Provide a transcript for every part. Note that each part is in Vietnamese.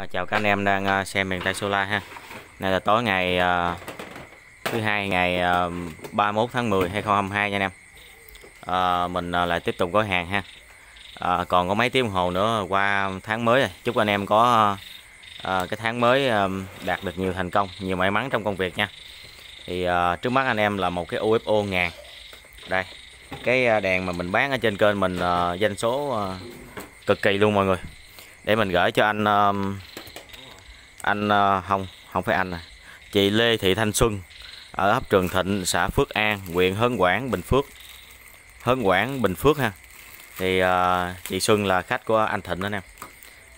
À, chào các anh em đang à, xem miền Tây Solar ha. Này là tối ngày à, thứ hai ngày à, 31 tháng 10 2022 nha anh em. À, mình à, lại tiếp tục gói hàng ha. À, còn có mấy tiếng đồng hồ nữa qua tháng mới rồi. Chúc anh em có à, cái tháng mới à, đạt được nhiều thành công, nhiều may mắn trong công việc nha. Thì à, trước mắt anh em là một cái UFO ngàn. Đây. Cái à, đèn mà mình bán ở trên kênh mình à, doanh số à, cực kỳ luôn mọi người để mình gửi cho anh um, anh ờ, không không phải anh à. chị Lê Thị Thanh Xuân ở ấp Trường Thịnh xã Phước An huyện Hớn Quảng Bình Phước. Hớn Quảng Bình Phước ha. Thì uh, chị Xuân là khách của anh Thịnh đó nè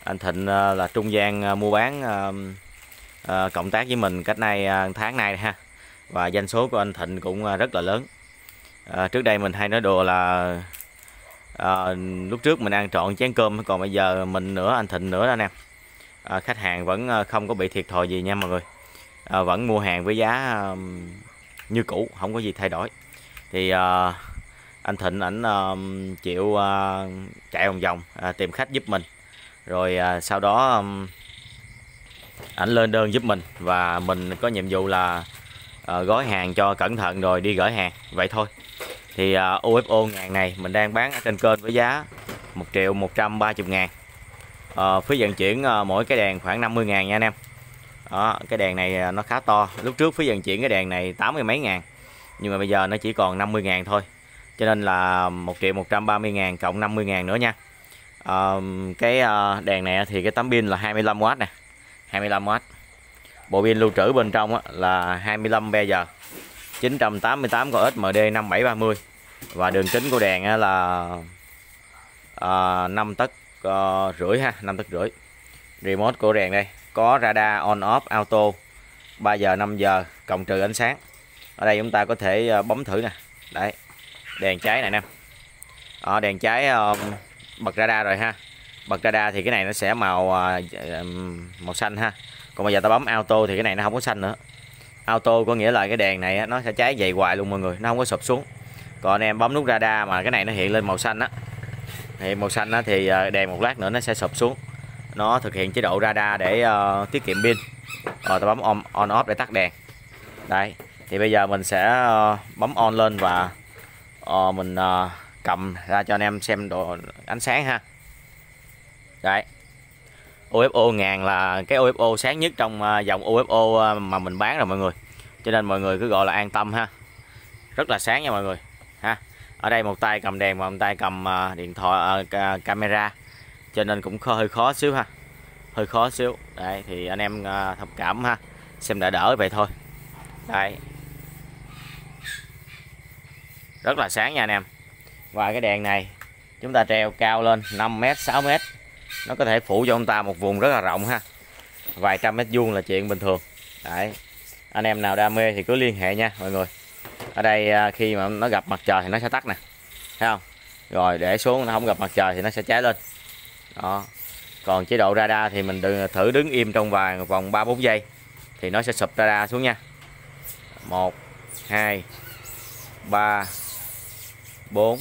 anh Thịnh uh, là trung gian uh, mua bán uh, uh, cộng tác với mình cách nay uh, tháng nay ha. Và doanh số của anh Thịnh cũng uh, rất là lớn. Uh, trước đây mình hay nói đùa là uh, lúc trước mình ăn trọn chén cơm còn bây giờ mình nữa anh thịnh nữa đó nè à, khách hàng vẫn à, không có bị thiệt thòi gì nha mọi người. À, vẫn mua hàng với giá à, như cũ không có gì thay đổi. Thì à, anh thịnh ảnh à, chịu à, chạy vòng vòng à, tìm khách giúp mình. Rồi à, sau đó um, ảnh lên đơn giúp mình và mình có nhiệm vụ là à, gói hàng cho cẩn thận rồi đi gửi hàng. Vậy thôi. Thì à, UFO ngàn này mình đang bán ở trên kênh với giá 1 triệu 130 ngàn à, phí vận chuyển à, mỗi cái đèn khoảng 50 ngàn nha anh em. Đó, cái đèn này ờ, nó khá to. Lúc trước phí vận chuyển cái đèn này 80 mấy ngàn nhưng mà bây giờ nó chỉ còn 50 ngàn thôi. Cho nên là 1 triệu 130 ngàn cộng 50 ngàn nữa nha. À, cái uh, đèn này thì cái tấm pin là 25W nè 25W bộ pin lưu trữ bên trong là 25 bây giờ 988 con XMD 5730 và đường kính của đèn là à, 5 tấc uh, rưỡi ha 5 tấc rưỡi. Remote của đèn đây có radar on off auto 3 giờ 5 giờ cộng trừ ánh sáng. Ở đây chúng ta có thể ờ, bấm thử nè. Đấy đèn cháy này nè. À, đèn cháy uh, bật radar rồi ha. Bật radar thì cái này nó sẽ màu uh, màu xanh ha. Còn bây giờ ta bấm auto thì cái này nó không có xanh nữa. Auto có nghĩa là cái đèn này nó sẽ cháy dày hoài luôn mọi người nó không có sụp xuống. Còn anh em bấm nút radar mà cái này nó hiện lên màu xanh á thì màu xanh á thì ờ, đèn một lát nữa nó sẽ sụp xuống. Nó thực hiện chế độ radar để uh, tiết kiệm pin. Ờ, rồi ta bấm on, on off để tắt đèn. Đây thì bây giờ mình sẽ uh, bấm on lên và uh, mình uh, cầm ra cho anh em xem độ ánh sáng ha. Đấy. UFO ngàn là cái UFO sáng nhất trong dòng UFO mà mình bán rồi mọi người. Cho nên mọi người cứ gọi là an tâm ha. Rất là sáng nha mọi người ở đây một tay cầm đèn và một tay cầm à, điện thoại à, camera. Cho nên cũng hơi khó xíu ha. Hơi khó xíu. Đấy, thì anh em à, thông cảm ha. Xem đã đỡ vậy thôi. Đây rất là sáng nha anh em. Và cái đèn này, chúng ta treo cao lên 5m 6m nó có thể phủ cho ông ta một vùng rất là rộng ha. Vài trăm mét vuông là chuyện bình thường. Đấy. Anh em nào đam mê thì cứ liên hệ nha, mọi người ở đây à, khi mà nó gặp mặt trời thì nó sẽ tắt nè, thấy không? Rồi để xuống, nó không gặp mặt trời thì nó sẽ cháy lên. Đó. Còn chế độ radar thì mình đừng thử đứng im trong vài vòng 3 4 giây thì nó sẽ sụp radar xuống nha. 1 2 3 4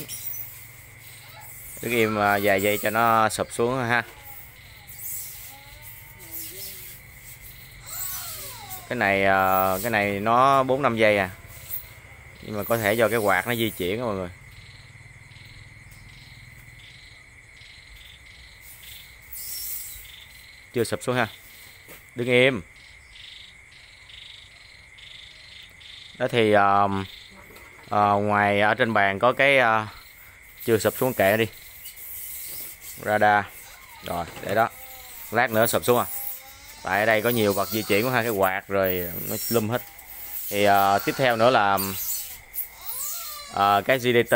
đứng im à, vài giây cho nó sụp xuống ha. Cái này à, cái này nó 4 5 giây à nhưng mà có thể do cái quạt nó di chuyển đó mọi người. Chưa sụp xuống ha. Đứng im. Đó thì uh, uh, ngoài ở trên bàn có cái uh, chưa sụp xuống kệ đi. Radar. Rồi để đó. Lát nữa sụp xuống à. Tại ở đây có nhiều vật di chuyển của hai cái quạt rồi nó lum hết. Thì uh, tiếp theo nữa là à, cái GDT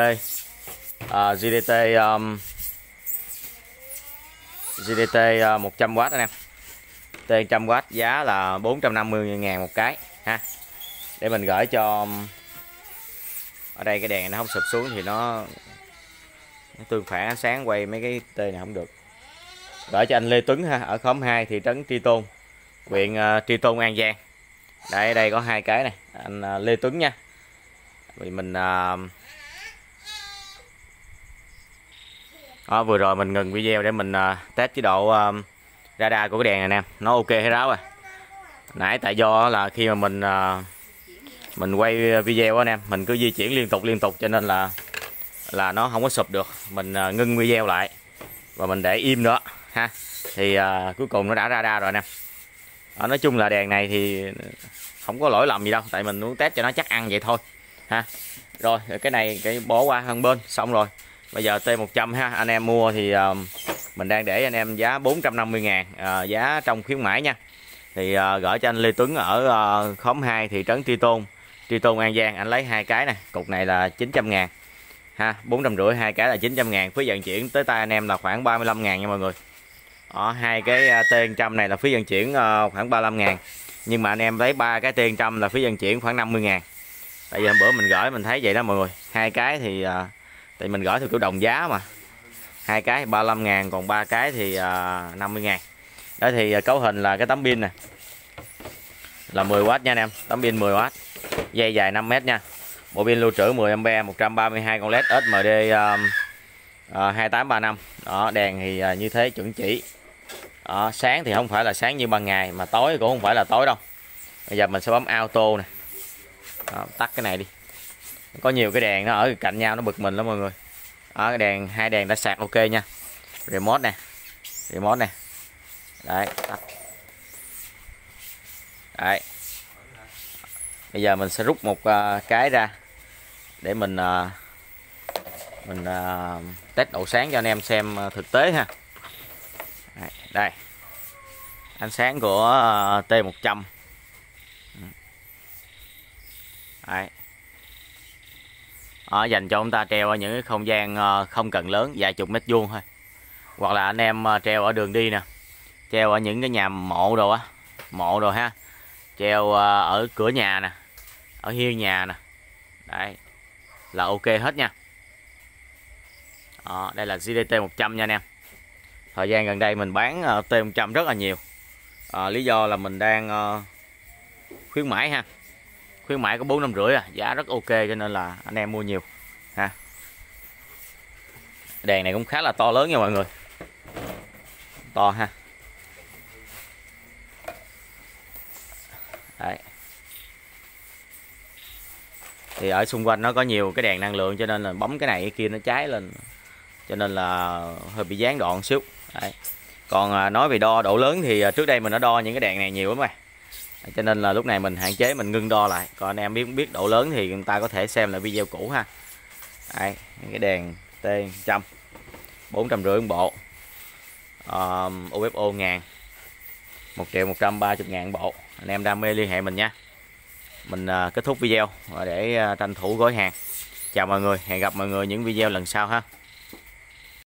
à, GDT um, GDT 100W anh em T à, 100W giá là 450 ngàn một cái ha. Để mình gửi cho um, ở đây cái đèn nó không sụp xuống thì nó, nó tương phản ánh sáng quay mấy cái T này không được. Gửi cho anh Lê Tuấn ha ở khóm 2 thị trấn Tri Tôn huyện uh, Tri Tôn An Giang. Đây đây có hai cái này anh uh, Lê Tuấn nha vì mình à, đó, vừa rồi mình ngừng video để mình à, test chế độ à, radar của cái đèn này nè. Nó ok hết ráo rồi. Nãy tại do là khi mà mình à, mình quay video anh em mình cứ di chuyển liên tục liên tục cho nên là là nó không có sụp được. Mình à, ngưng video lại và mình để im nữa ha. Thì à, cuối cùng nó đã ra ra rồi nè. À, nói chung là đèn này thì không có lỗi lầm gì đâu tại mình muốn test cho nó chắc ăn vậy thôi ha. Rồi cái này cái bỏ qua hơn bên xong rồi. Bây giờ T100 ha anh em mua thì uh, mình đang để anh em giá 450 ngàn uh, giá trong khuyến mãi nha. Thì uh, gửi cho anh Lê Tuấn ở uh, khóm 2 thị trấn Tri Tôn Tri Tôn An Giang anh lấy hai cái này cục này là 900 ngàn. Ha 450 hai cái là 900 ngàn phí vận chuyển tới tay anh em là khoảng 35 ngàn nha mọi người. Ở hai cái uh, T100 này là phí vận chuyển uh, khoảng 35 ngàn nhưng mà anh em lấy ba cái T100 là phí vận chuyển khoảng 50 ngàn tại vì hôm bữa mình gửi mình thấy vậy đó mọi người. Hai cái thì uh, tại mình gửi theo kiểu đồng giá mà. Hai cái 35 ngàn còn ba cái thì à, uh, 50 ngàn. Đó thì uh, cấu hình là cái tấm pin nè. Là 10W nha anh em tấm pin 10W dây dài 5m nha. Bộ pin lưu trữ 10A 132 con led SMD uh, uh, 2835 đó đèn thì uh, như thế chuẩn chỉ. Đó, sáng thì không phải là sáng như ban ngày mà tối cũng không phải là tối đâu. Bây giờ mình sẽ bấm auto nè đó, tắt cái này đi. Có nhiều cái đèn nó ở cạnh nhau nó bực mình lắm mọi người. Đó, cái đèn hai đèn đã sạc ok nha. Remote nè remote nè. Đấy tắt. Đấy. Bây giờ mình sẽ rút một uh, cái ra để mình uh, mình uh, test độ sáng cho anh em xem uh, thực tế ha. Đây, đây. ánh sáng của uh, T100 Đấy. Đó, dành cho chúng ta treo ở những cái không gian ờ, không cần lớn vài chục mét vuông thôi. Hoặc là anh em ờ, treo ở đường đi nè. Treo ở những cái nhà mộ đồ á mộ đồ ha. Treo ờ, ở cửa nhà nè ở hiên nhà nè. Đấy là ok hết nha. Đó, đây là GDT 100 nha anh em. Thời gian gần đây mình bán T100 rất là nhiều. À, lý do là mình đang khuyến mãi ha khuyến mãi có bốn năm rưỡi à giá rất ok cho nên là anh em mua nhiều, ha. Đèn này cũng khá là to lớn nha mọi người. To ha. Đấy. Thì ở xung quanh nó có nhiều cái đèn năng lượng cho nên là bấm cái này cái kia nó cháy lên, cho nên là hơi bị gián đoạn xíu. Đấy. còn à, nói về đo độ lớn thì à, trước đây mình đã đo những cái đèn này nhiều lắm rồi cho nên là lúc này mình hạn chế mình ngưng đo lại. Còn anh em biết biết độ lớn thì người ta có thể xem lại video cũ ha. Đấy, cái đèn T 100 450 bộ. Um, UFO ngàn 1 triệu 130 ngàn bộ. Anh em đam mê liên hệ mình nha. Mình uh, kết thúc video để uh, tranh thủ gói hàng. Chào mọi người hẹn gặp mọi người những video lần sau ha.